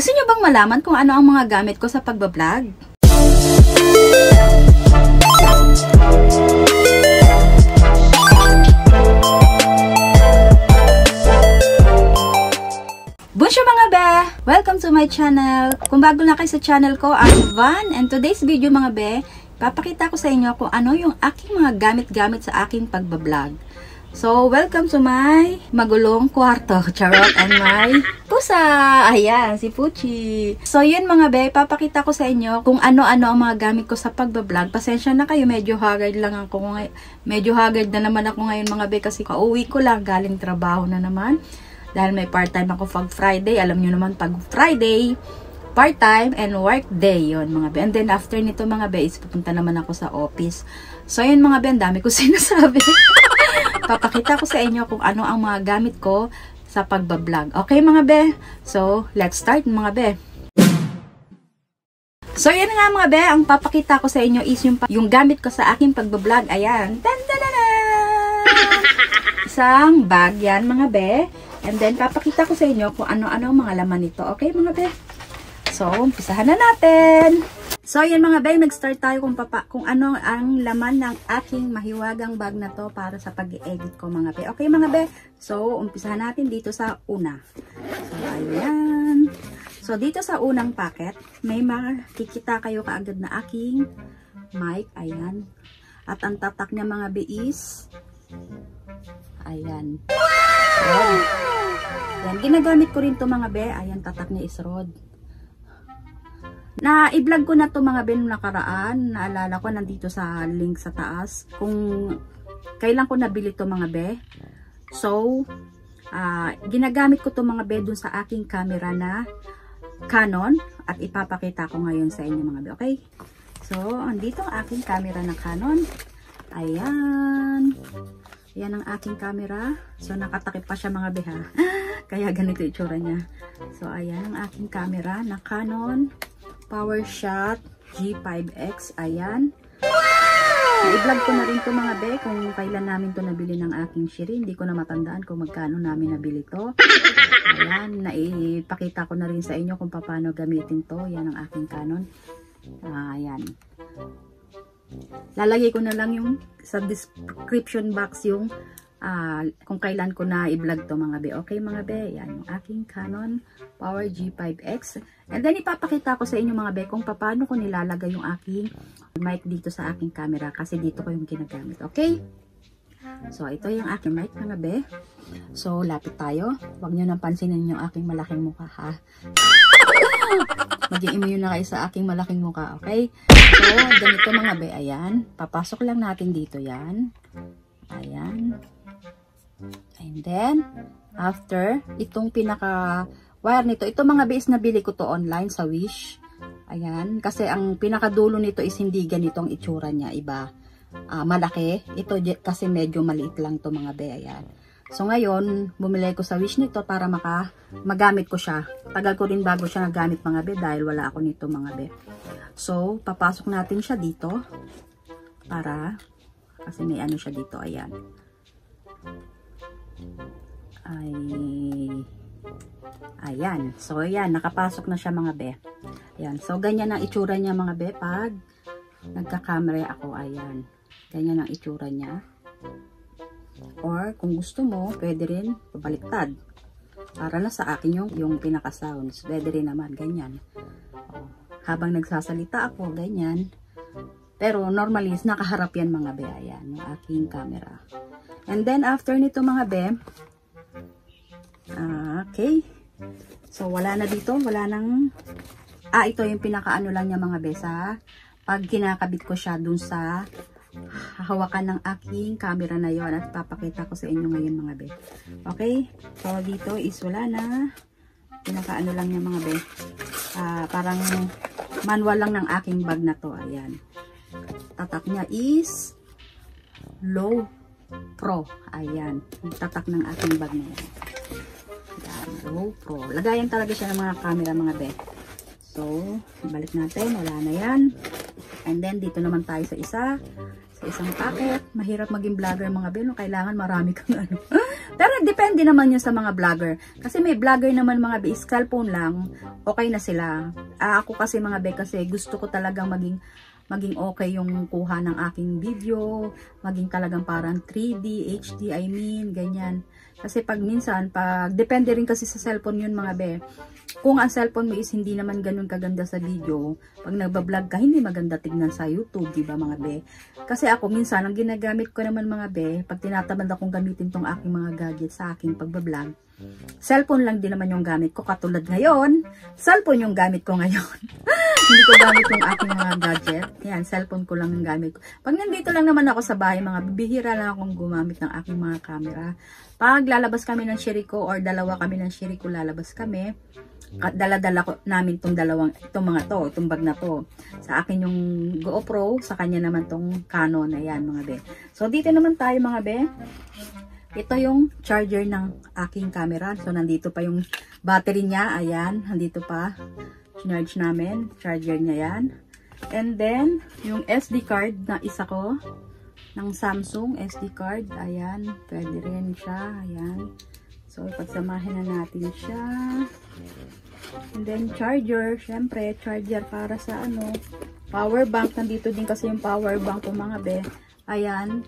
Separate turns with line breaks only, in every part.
Gusto nyo bang malaman kung ano ang mga gamit ko sa pagbablog? Bonjour mga be! Welcome to my channel. Kung bago na kayo sa channel ko, I'm Van and today's video mga be, papakita ko sa inyo kung ano yung aking mga gamit-gamit sa aking pagbablog. So, welcome to my magulong kwarto, charot, and my pusa. Ayan, si Puchi. So, yun mga be, papakita ko sa inyo kung ano-ano ang mga gamit ko sa pagbablog. Pasensya na kayo, medyo haggard lang ako. Medyo haggard na naman ako ngayon mga be kasi kauwi ko lang, galing trabaho na naman. Dahil may part-time ako pag Friday. Alam nyo naman, pag Friday, part-time and work day yon mga be. And then after nito mga be, is pupunta naman ako sa office. So yun mga be, ang dami ko sinasabi. Papakita ko sa inyo kung ano ang mga gamit ko sa pagbablog. Okay mga be? So, let's start mga be. So, yan nga mga be, ang papakita ko sa inyo is yung, yung gamit ko sa aking pagbablog. Ayan. Dan, dan, dan, dan. Isang bag yan mga be. And then, papakita ko sa inyo kung ano-ano mga laman nito. Okay, mga be? So, umpisahan na natin. So, yan mga be, nag-start tayo kung, papa, kung ano ang laman ng aking mahiwagang bag na to para sa pag-edit ko mga be. Okay, mga be? So, umpisahan natin dito sa una. So, ayan. So, dito sa unang packet, may makikita kayo kaagad na aking mic. Ayan. At ang tatak niya mga be is Ayan. Rod. Yan. Ginagamit ko rin to mga be. Ayan, tatak niya is rod. Na i-vlog ko na to mga be nung nakaraan. Naalala ko nandito sa link sa taas. Kung kailan ko nabili to mga be. So, uh, ginagamit ko to mga be dun sa aking camera na Canon. At ipapakita ko ngayon sa inyo mga be. Okay? So, andito ang aking camera na Canon. Ayan. Yan ang aking camera. So, nakatakip pa siya mga beha. Kaya ganito itsura niya. So, ayan ang aking camera na Canon PowerShot G5X. Ayan. Wow! I-vlog ko na rin to mga be kung kailan namin to nabili ng aking Shiri. Hindi ko na matandaan kung magkano namin nabili to. Ayan. Naipakita ko na rin sa inyo kung paano gamitin to. Yan ang aking Canon. Ayan. Lalagay ko na lang yung sa description box yung uh, kung kailan ko na i-vlog to mga be. Okay mga be, yan yung aking Canon Power G5X. And then ipapakita ko sa inyo mga be kung paano ko nilalagay yung aking mic dito sa aking camera kasi dito ko yung ginagamit. Okay? So, ito yung aking mic mga be. So, lapit tayo. Huwag nyo nang pansinin yung aking malaking mukha ha. Maging immune na kayo sa aking malaking mukha, okay? So, ganito mga be, ayan. Papasok lang natin dito yan. Ayan. And then, after, itong pinaka wire nito, ito mga be is nabili ko to online sa Wish. Ayan. Kasi ang pinakadulo nito is hindi ganitong itsura niya, iba. Uh, malaki. Ito kasi medyo maliit lang to mga be, ayan. So ngayon, bumili ko sa Wish nito para maka magamit ko siya. Tagal ko rin bago siya nagamit mga be dahil wala ako nito mga be. So, papasok natin siya dito para kasi may ano siya dito, ayan. Ay Ayan. So, ayan. Nakapasok na siya mga be. Ayan. So, ganyan ang itsura niya mga be pag nagka-camera ako. Ayan. Ganyan ang itsura niya. Or kung gusto mo, pwede rin pabaliktad. Para na sa akin yung, yung pinaka-sounds. Pwede rin naman, ganyan. O, habang nagsasalita ako, ganyan. Pero normally, nakaharap yan mga be. Ayan, yung aking camera. And then, after nito mga be, uh, okay. So, wala na dito. Wala nang, ah, ito yung pinaka-ano lang niya mga be sa pag kinakabit ko siya dun sa hahawakan ng aking camera na yon at papakita ko sa inyo ngayon mga be. Okay? So, dito is wala na. Pinakaano lang niya mga be. Uh, parang manual lang ng aking bag na to. Ayan. Tatak niya is low pro. Ayan. Tatak ng aking bag na yan. Ayan. Low pro. Lagayan talaga siya ng mga camera mga be. So, balik natin. Wala na yan. And then, dito naman tayo sa isa. Sa isang packet. Mahirap maging vlogger mga belo. Kailangan marami kang ano. Pero depende naman yun sa mga vlogger. Kasi may vlogger naman mga be, cellphone lang, okay na sila. Ah, ako kasi mga be, kasi gusto ko talagang maging maging okay yung kuha ng aking video, maging talagang parang 3D, HD, I mean, ganyan. Kasi pag minsan, pag, depende rin kasi sa cellphone yun mga be. Kung ang cellphone mo is hindi naman ganun kaganda sa video, pag nagbablog ka, hindi maganda tignan sa YouTube, di ba mga be? Kasi ako minsan, ang ginagamit ko naman mga be, pag tinatamad akong gamitin tong aking mga gadget sa aking pagbablog, cellphone lang din naman yung gamit ko. Katulad ngayon, cellphone yung gamit ko ngayon. Hindi ko gamit yung aking mga gadget. Yan, cellphone ko lang yung gamit ko. Pag nandito lang naman ako sa bahay, mga bibihira lang akong gumamit ng aking mga camera. Pag lalabas kami ng shiriko or dalawa kami ng shiriko, lalabas kami, dala-dala ko namin tong dalawang, itong mga to, itong bag na to. Sa akin yung GoPro, sa kanya naman tong Canon, ayan mga be. So, dito naman tayo mga be. Ito yung charger ng aking camera. So, nandito pa yung battery niya. Ayan, nandito pa charge namin. Charger niya yan. And then, yung SD card na isa ko, ng Samsung SD card. Ayan, pwede rin siya. Ayan. So, ipagsamahin na natin siya. And then, charger. Siyempre, charger para sa ano, power bank. Nandito din kasi yung power bank ko mga be. Ayan.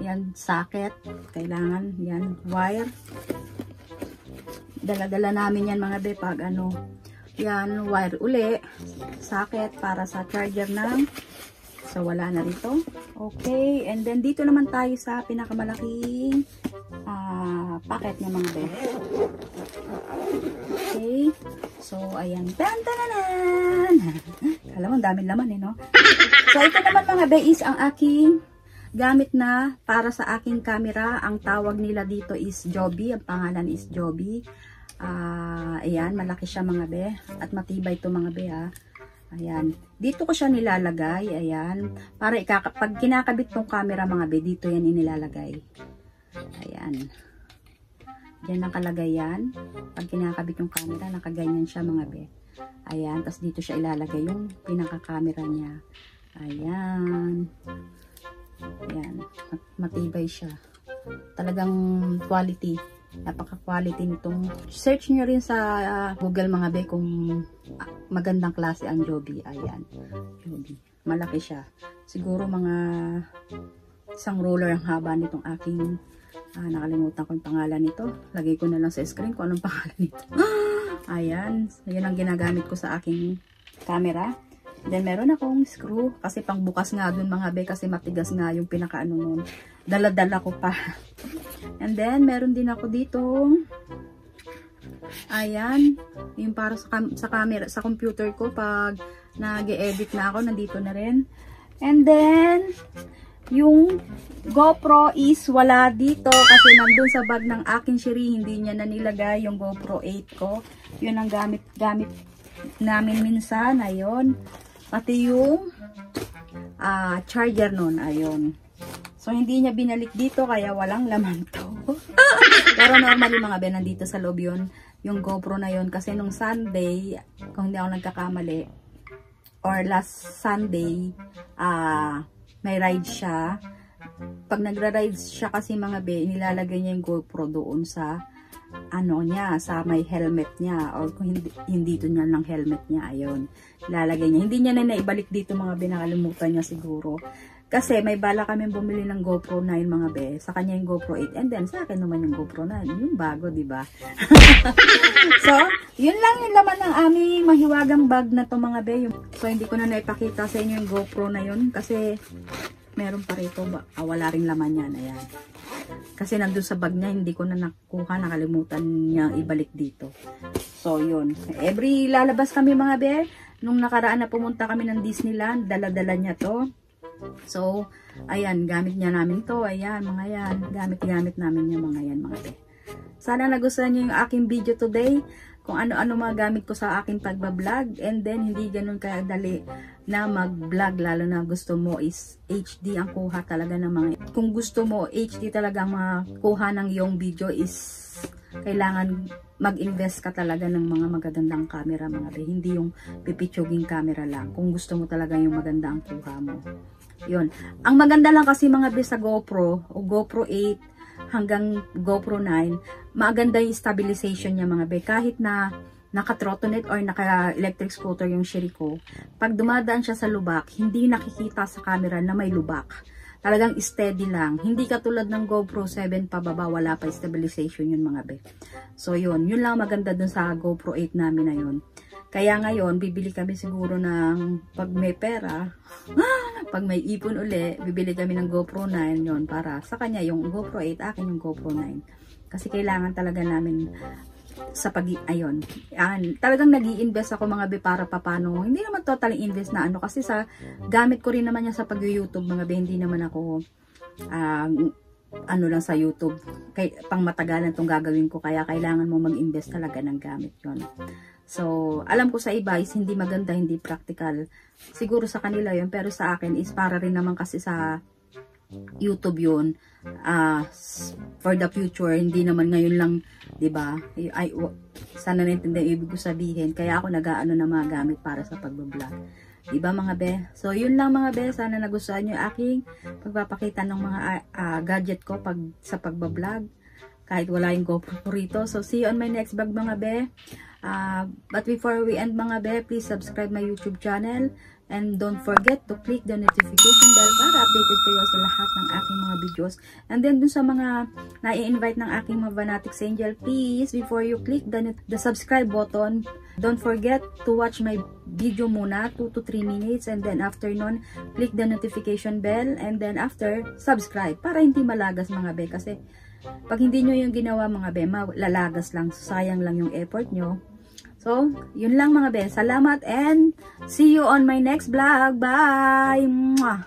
Yan, socket. Kailangan, yan, wire. Dala-dala namin yan mga be pag ano, yan, wire uli. Socket para sa charger ng So, wala na rito. Okay. And then, dito naman tayo sa pinakamalaking uh, packet ng mga be. Okay. So, ayan. Tan-tananan! Alam mo, ang daming laman eh, no? So, ito naman mga be is ang aking gamit na para sa aking camera. Ang tawag nila dito is Joby. Ang pangalan is Joby. Uh, ayan, malaki siya mga be. At matibay to mga be ha. Ayan. Dito ko siya nilalagay. Ayan. Para ikaka pag kinakabit tong camera mga be, dito yan inilalagay. Ayan. Diyan nakalagay yan. Pag kinakabit yung camera, nakaganyan siya mga be. Ayan. Tapos dito siya ilalagay yung pinaka-camera niya. Ayan. Ayan. Matibay siya. Talagang quality. Napaka-quality nitong search nyo rin sa uh, Google mga be kung uh, magandang klase ang Joby. Ayan. Joby. Malaki siya. Siguro mga isang roller ang haba nitong aking uh, nakalimutan ko yung pangalan nito. Lagay ko na lang sa screen kung anong pangalan nito. Ayan. Yun ang ginagamit ko sa aking camera Then, meron akong screw. Kasi pang bukas nga dun mga be. Kasi matigas nga yung pinaka-ano nun. Dala-dala ko pa. And then, meron din ako dito. Ayan. Yung para sa, sa camera, sa computer ko. Pag nag-edit na ako, nandito na rin. And then, yung GoPro is wala dito kasi nandun sa bag ng aking Shiri, hindi niya na nilagay yung GoPro 8 ko. Yun ang gamit, gamit namin minsan. Ayun. Pati yung uh, charger nun. Ayun. So, hindi niya binalik dito kaya walang laman to. Pero normally mga ben, nandito sa loob yun. Yung GoPro na yun. Kasi nung Sunday, kung hindi ako nagkakamali, or last Sunday, uh, may ride siya. Pag nagra-ride siya kasi mga be, nilalagay niya yung GoPro doon sa ano niya, sa may helmet niya or kung hindi, hindi dito niya ng helmet niya, ayun, lalagay niya. Hindi niya na naibalik dito mga binakalimutan niya siguro. Kasi may bala kami bumili ng GoPro 9 mga be. Sa kanya yung GoPro 8. And then sa akin naman yung GoPro 9. Yung bago, di ba? so, yun lang yung laman ng aming mahiwagang bag na to mga be. So, hindi ko na naipakita sa inyo yung GoPro na yun. Kasi meron pa rito. Ah, wala ring laman yan. Ayan. Kasi nandun sa bag niya, hindi ko na nakuha, nakalimutan niya ibalik dito. So, yun. Every lalabas kami mga be, nung nakaraan na pumunta kami ng Disneyland, dala-dala niya to. So, ayan, gamit niya namin to. Ayan, mga yan. Gamit-gamit namin yung mga yan, mga be. Sana nagustuhan niyo yung aking video today kung ano-ano mga gamit ko sa aking pagbablog. And then hindi ganun kadali na mag-vlog lalo na gusto mo is HD ang kuha talaga ng mga kung gusto mo HD talaga ang makuha ng yung video is kailangan mag-invest ka talaga ng mga magagandang camera mga be hindi yung pipitsuging camera lang kung gusto mo talaga yung maganda ang kuha mo. Yun. Ang maganda lang kasi mga be sa GoPro o GoPro 8 hanggang GoPro 9, maganda yung stabilization niya mga be. Kahit na naka-trotonet or naka-electric scooter yung Shiri ko, pag dumadaan siya sa lubak, hindi nakikita sa camera na may lubak. Talagang steady lang. Hindi katulad ng GoPro 7 pababa, wala pa stabilization yun mga be. So yun, yun lang maganda dun sa GoPro 8 namin na yun. Kaya ngayon, bibili kami siguro ng pag may pera, pag may ipon uli, bibili kami ng GoPro 9 yon para sa kanya yung GoPro 8, akin yung GoPro 9. Kasi kailangan talaga namin sa pag ayun. Yan, talagang nag invest ako mga be para papano hindi naman totally invest na ano kasi sa gamit ko rin naman yan sa pag youtube mga be hindi naman ako uh, ano lang sa youtube. Kay, pang matagalan tong gagawin ko kaya kailangan mo mag-invest talaga ng gamit yon So, alam ko sa iba is hindi maganda, hindi practical. Siguro sa kanila yon pero sa akin is para rin naman kasi sa YouTube yun. Uh, for the future, hindi naman ngayon lang, 'di ba? Ay sana naintindihan ibig ko sabihin. Kaya ako nag-aano na mga gamit para sa pagbo-vlog. 'Di ba mga be? So, yun lang mga be. Sana nagustuhan niyo aking pagpapakita ng mga uh, gadget ko pag sa pagbo-vlog. Kahit wala yung GoPro rito. So, see you on my next vlog mga be. Uh, but before we end mga be, please subscribe my YouTube channel. And don't forget to click the notification bell para updated kayo sa lahat ng aking mga videos. And then dun sa mga nai-invite ng aking mga Fanatics Angel, please, before you click the, the subscribe button, don't forget to watch my video muna, 2 to 3 minutes. And then after nun, click the notification bell. And then after, subscribe para hindi malagas mga be. Kasi pag hindi nyo yung ginawa mga be, lalagas lang. Sayang lang yung effort nyo. So, yun lang mga be. Salamat and see you on my next vlog. Bye! Mwah!